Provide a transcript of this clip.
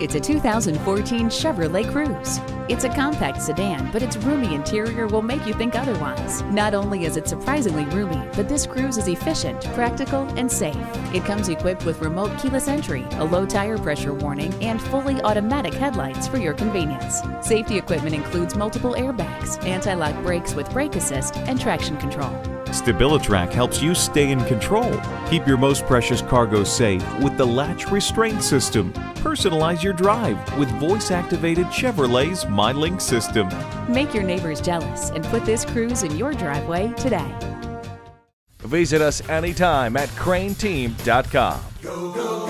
It's a 2014 Chevrolet Cruze. It's a compact sedan, but its roomy interior will make you think otherwise. Not only is it surprisingly roomy, but this Cruze is efficient, practical, and safe. It comes equipped with remote keyless entry, a low tire pressure warning, and fully automatic headlights for your convenience. Safety equipment includes multiple airbags, anti-lock brakes with brake assist, and traction control. StabiliTrak helps you stay in control. Keep your most precious cargo safe with the latch restraint system. Personalize your drive with voice activated Chevrolet's MyLink system. Make your neighbors jealous and put this Cruze in your driveway today. Visit us anytime at crainteam.com. Go, go,